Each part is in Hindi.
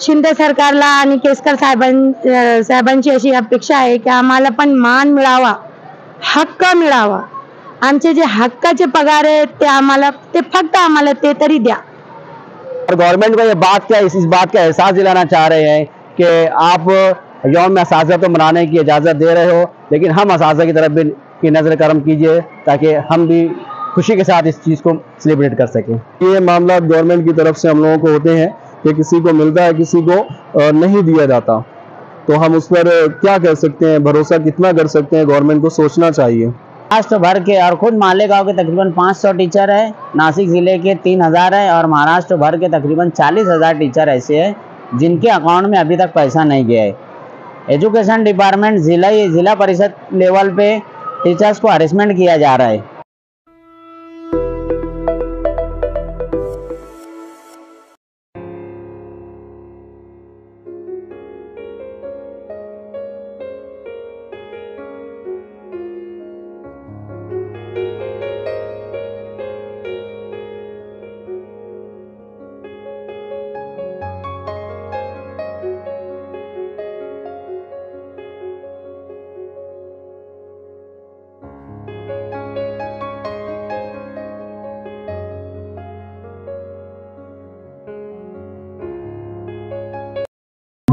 शिंदे सरकारला आणि केसकर साहेबां साहेबांची अपेक्षा आहे की पण मान मिळावा हक्क मिळावा. आमचे जे हक्काचे पगार आहेत ते तरी द्या. और गवर्नमेंट को ये बात क्या इस, इस बात का एहसास दिलाना चाह रहे हैं कि आप यौम असाजा तो मनाने की इजाज़त दे रहे हो लेकिन हम असाजा की तरफ़ भी की नज़र करम कीजिए ताकि हम भी खुशी के साथ इस चीज़ को सेलिब्रेट कर सकें। ये मामला गवर्नमेंट की तरफ़ से हम लोगों को होते हैं। कि किसी को मिलता है, किसी को नहीं दिया जाता। तो हम उस पर क्या कह सकते हैं? भरोसा कितना कर सकते हैं? गवर्नमेंट को सोचना चाहिए। महाराष्ट्र भर के और खुद मालेगांव के तकरीबन 500 टीचर है। नासिक ज़िले के 3000 है और महाराष्ट्र भर के तकरीबन 40000 टीचर ऐसे हैं, जिनके अकाउंट में अभी तक पैसा नहीं गया है। एजुकेशन डिपार्टमेंट ज़िला ज़िला परिषद लेवल पे टीचर्स को हरेसमेंट किया जा रहा है।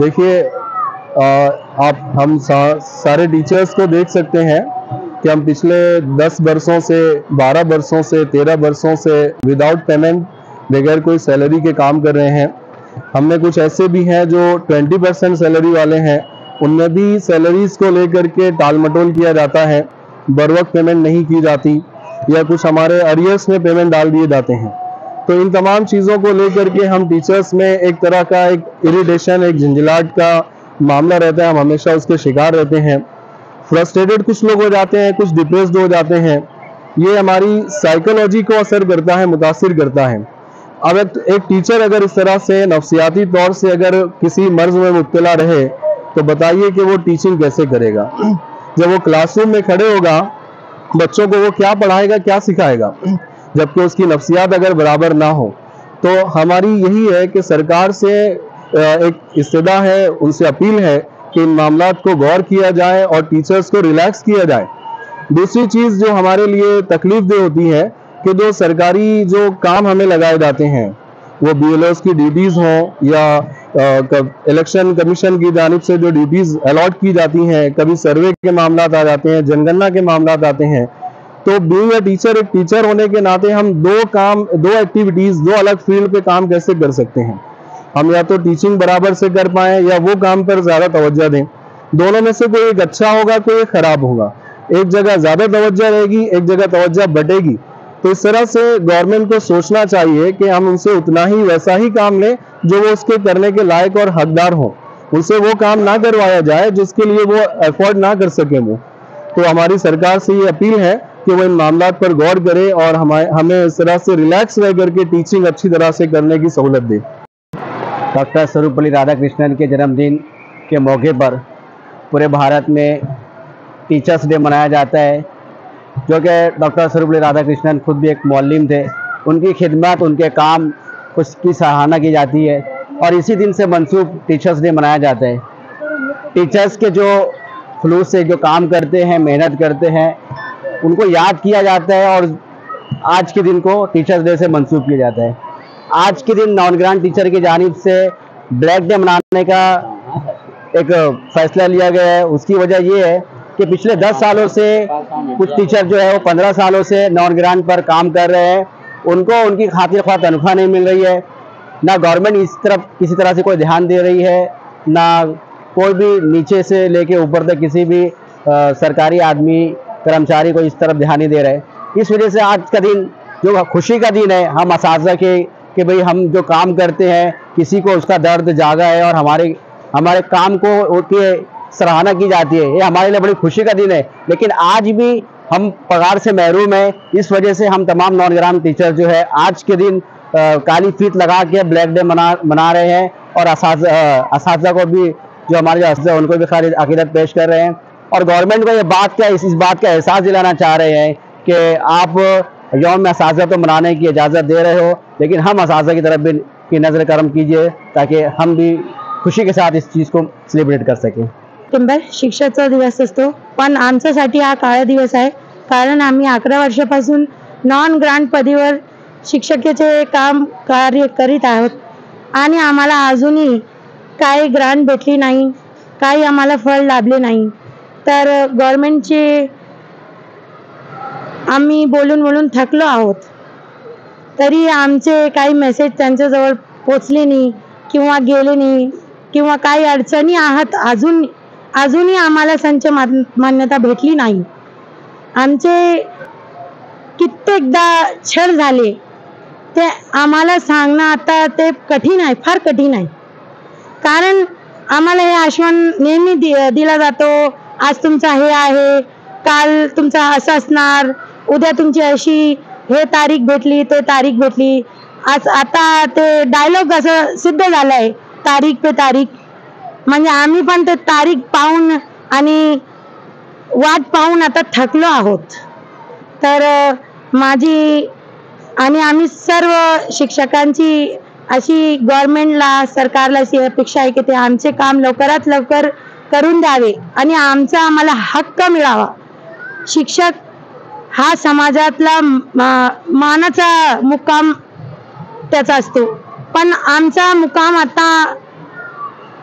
देखिए आप हम सा, सारे टीचर्स को देख सकते हैं कि हम पिछले 10 वर्षों से 12 वर्षों से 13 वर्षों से विदाउट पेमेंट बगैर कोई सैलरी के काम कर रहे हैं। हमने कुछ ऐसे भी हैं जो 20 परसेंट सैलरी वाले हैं। उनमें भी सैलरीज को लेकर के टाल मटोल किया जाता है। बर वक्त पेमेंट नहीं की जाती या कुछ हमारे अरियर्स में पेमेंट डाल दिए जाते हैं। तो इन तमाम चीज़ों को लेकर के हम टीचर्स में एक तरह का एक इरिटेशन एक झंझलाट का मामला रहता है। हम हमेशा उसके शिकार रहते हैं। फ्रस्ट्रेटेड कुछ लोग हो जाते हैं कुछ डिप्रेस्ड हो जाते हैं। ये हमारी साइकोलॉजी को असर करता है मुतासर करता है। अब एक, टीचर अगर इस तरह से नफसियाती तौर से अगर किसी मर्ज में मुब्तला रहे तो बताइए कि वो टीचिंग कैसे करेगा? जब वो क्लासरूम में खड़े होगा बच्चों को वो क्या पढ़ाएगा क्या सिखाएगा? जबकि उसकी नफसियात अगर बराबर ना हो तो हमारी यही है कि सरकार से एक इस्तदा है, उनसे अपील है कि इन मामला को गौर किया जाए और टीचर्स को रिलैक्स किया जाए। दूसरी चीज़ जो हमारे लिए तकलीफ़ दे होती है कि जो सरकारी जो काम हमें लगाए जाते हैं, वो बी की ड्यूटीज़ हों या इलेक्शन कमीशन की जानब से जो ड्यूटीज़ अलॉट की जाती हैं, कभी सर्वे के मामला आ जाते हैं, जनगणना के मामला आते हैं तो बीइंग अ टीचर एक टीचर होने के नाते हम दो काम, दो एक्टिविटीज़ दो अलग फ़ील्ड पे काम कैसे कर सकते हैं? हम या तो टीचिंग बराबर से कर पाए या वो काम पर ज़्यादा तवज्जो दें। दोनों में से कोई एक अच्छा होगा, कोई एक खराब होगा। एक जगह ज़्यादा तवज्जो रहेगी, एक जगह तवज्जो बटेगी। तो इस तरह से गवर्नमेंट को सोचना चाहिए कि हम उनसे उतना ही, वैसा ही काम लें जो वो उसके करने के लायक और हकदार हो। उनसे वो काम ना करवाया जाए जिसके लिए वो अफोर्ड ना कर सके वो। तो हमारी सरकार से ये अपील है कि वो इन मामला पर गौर करे और हमारे, हमें इस तरह से रिलैक्स रह करके टीचिंग अच्छी तरह से करने की सहूलत दे। डॉक्टर स्वरूपली राधाकृष्णन के जन्मदिन के मौके पर पूरे भारत में टीचर्स डे मनाया जाता है, जो कि डॉक्टर स्वरूपली राधाकृष्णन खुद भी एक मौलिम थे। उनकी खिदमत, उनके काम कुछ की सराहना की जाती है और इसी दिन से मनसूब टीचर्स डे मनाया जाता है। टीचर्स के जो खलूस से जो काम करते हैं, मेहनत करते हैं उनको याद किया जाता है और आज के दिन को टीचर्स डे से मंसूब किया जाता है। आज के दिन नॉन ग्रांड टीचर की जानब से ब्लैक डे मनाने का एक फैसला लिया गया है। उसकी वजह ये है कि पिछले 10 सालों से कुछ टीचर जो है वो 15 सालों से नॉन ग्रांड पर काम कर रहे हैं। उनको उनकी खातिर ख्वाह तनख्वाह नहीं मिल रही है। ना गवर्नमेंट इस तरफ़ किसी तरह से कोई ध्यान दे रही है ना कोई भी नीचे से लेके ऊपर तक किसी भी अ, सरकारी आदमी कर्मचारी को इस तरफ़ ध्यान नहीं दे रहे। इस वजह से आज का दिन जो खुशी का दिन है हम इस के कि भाई हम जो काम करते हैं किसी को उसका दर्द जागा है और हमारे हमारे काम को की सराहना की जाती है। ये हमारे लिए बड़ी खुशी का दिन है। लेकिन आज भी हम पगार से महरूम हैं। इस वजह से हम तमाम नॉन ग्राम टीचर जो है आज के दिन अ, काली फीत लगा के ब्लैक डे मना मना रहे हैं और असाजा को भी जो हमारे जो उनको भी खाली अकीदत पेश कर रहे हैं। और गवर्नमेंट को ये बात क्या इस, इस बात का एहसास दिलाना चाह रहे हैं कि आप यौम असाजा तो मनाने की इजाज़त दे रहे हो लेकिन हम असाजा की तरफ़ भी की नज़र करम कीजिए ताकि हम भी खुशी के साथ इस चीज़ को सेलिब्रेट कर सकें। सप्टेंबर शिक्षकाचा दिवस असतो पण आमच्यासाठी हा काळा दिवस आहे. कारण आम्ही अकरा वर्षापासून नॉन ग्रांट पदीवर शिक्षकाचे काम कार्य करीत आहोत. आणि आम्हाला अजूनही काही ग्रांट भेटली नाही काही आम्हाला फळ लाभले नाही. तर गव्हर्मेंटचे आम्ही बोलून बोलून थकलो आहोत. तरी आमचे काही मेसेज त्यांच्याजवळ पोचले नाही किंवा गेले नाही किंवा काही अडचणी आहात अजून अजूनही आम्हाला संच मान- मान्यता भेटली नाही. आमचे कित्येकदा छळ झाले. ते आम्हाला सांगणं आता ते कठीण आहे फार कठीण आहे. कारण आम्हाला हे आश्वासन नेहमी दि दिला जातो आज तुमचा हे आहे काल तुमचा असं असणार उद्या तुमची अशी हे तारीख भेटली ते तारीख भेटली. आज आता ते डायलॉग असं सिद्ध झालंय तारीख पे तारीख. म्हणजे आम्ही पण ते तारीख पाहून आणि वाट पाहून आता थकलो आहोत. तर माझी आणि आम्ही सर्व शिक्षकांची अशी गव्हर्नमेंटला सरकारला अशी अपेक्षा आहे की ते आमचे काम लवकरात लवकर करून द्यावे आणि आमचा आम्हाला हक्क मिळावा. शिक्षक हा समाजातला मानाचा मुक्काम त्याचा असतो. पण आमचा मुक्काम आता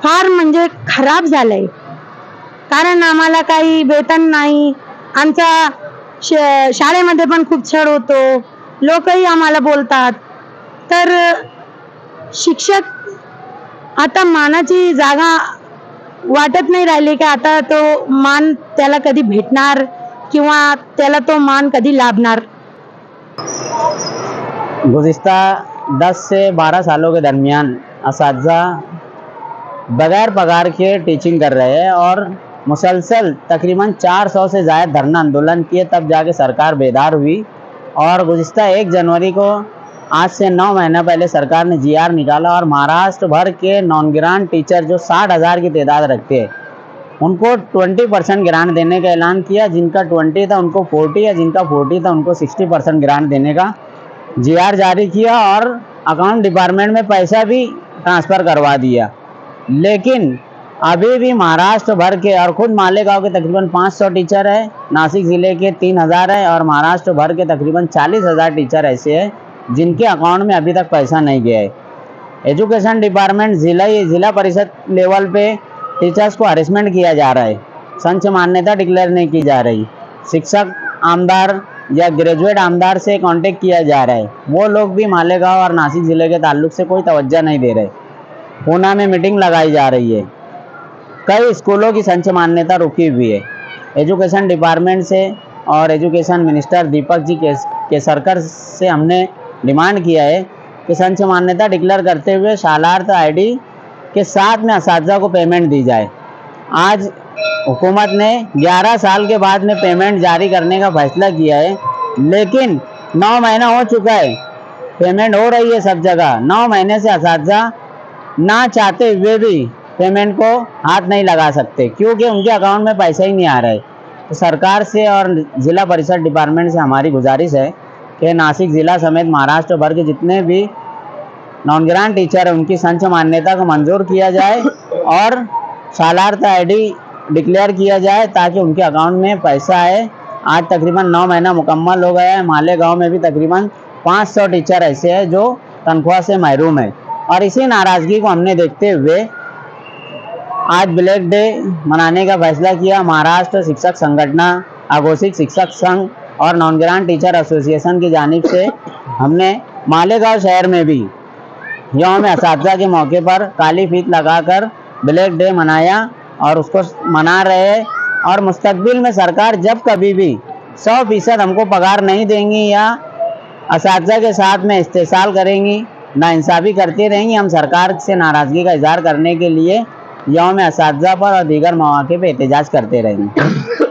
फार म्हणजे खराब झालाय. कारण आम्हाला काही वेतन नाही. आमचा श- शाळेमध्ये पण खूप छळ होतो. लोकही आम्हाला बोलतात. तर शिक्षक आता मानाची जागा वाटत नाही राहिली की आता तो मान त्याला भेटणार किंवा त्याला तो मान कधी लाभणार? गुज्त दस से बारह सालों के दरमियान इस बगैर पगार के टीचिंग कर रहे हैं और मुसलसल तकरीबन 400 से ज़्यादा धरना आंदोलन किए, तब जाके सरकार बेदार हुई और गुज्त एक जनवरी को आज से नौ महीना पहले सरकार ने जीआर निकाला और महाराष्ट्र भर के नॉन ग्रांट टीचर जो साठ हज़ार की तादाद रखते हैं, उनको 20 परसेंट ग्रांट देने का ऐलान किया, जिनका 20 था उनको 40 या जिनका 40 था उनको 60 परसेंट ग्रांट देने का जीआर जारी किया और अकाउंट डिपार्टमेंट में पैसा भी ट्रांसफ़र करवा दिया। लेकिन अभी भी महाराष्ट्र भर के और खुद मालेगांव के तकरीबन 500 टीचर है, नासिक ज़िले के 3000 है और महाराष्ट्र भर के तकरीबन 40000 टीचर ऐसे हैं जिनके अकाउंट में अभी तक पैसा नहीं गया है। एजुकेशन डिपार्टमेंट ज़िला ज़िला परिषद लेवल पे टीचर्स को हरेसमेंट किया जा रहा है। संच मान्यता डिक्लेयर नहीं की जा रही। शिक्षक आमदार या ग्रेजुएट आमदार से कांटेक्ट किया जा रहा है। वो लोग भी मालेगांव और नासिक ज़िले के ताल्लुक से कोई तवज्जो नहीं दे रहे। पूना में मीटिंग लगाई जा रही है। कई स्कूलों की संच मान्यता रुकी हुई है। एजुकेशन डिपार्टमेंट से और एजुकेशन मिनिस्टर दीपक जी के के सरकार से हमने डिमांड किया है। कि संच मान्यता डिक्लेयर करते हुए शालार्थ आईडी के साथ में इस को पेमेंट दी जाए। आज हुकूमत ने 11 साल के बाद में पेमेंट जारी करने का फैसला किया है, लेकिन नौ महीना हो चुका है। पेमेंट हो रही है सब जगह। नौ महीने से इस ना चाहते हुए भी पेमेंट को हाथ नहीं लगा सकते, क्योंकि उनके अकाउंट में पैसा ही नहीं आ रहा। है तो सरकार से और ज़िला परिषद डिपार्टमेंट से हमारी गुजारिश है कि नासिक ज़िला समेत महाराष्ट्र भर के जितने भी नॉन ग्रांट टीचर हैं, उनकी संच मान्यता को मंजूर किया जाए और सालार्थ आईडी डिक्लेयर किया जाए ताकि उनके अकाउंट में पैसा आए। आज तकरीबन नौ महीना मुकम्मल हो गया है। मालेगांव में भी तकरीबन 500 टीचर ऐसे हैं जो तनख्वाह से महरूम है। और इसी नाराज़गी को हमने देखते हुए आज ब्लैक डे मनाने का फैसला किया। महाराष्ट्र शिक्षक संगठना आघोषित शिक्षक संघ और नॉन ग्रांट टीचर एसोसिएशन की जानब से हमने मालेगांव शहर में भी यौम इस के मौके पर काली फीत लगाकर ब्लैक डे मनाया और उसको मना रहे और मुस्तबिल में सरकार जब कभी भी सौ फ़ीसद हमको पगार नहीं देंगी या इस के साथ में इस्तेसाल करेंगी नाइंसाफ़ी करती रहेंगी, हम सरकार से नाराज़गी का इजहार करने के लिए यौम इस पर और दीगर मौके पर एहतजाज करते रहेंगे।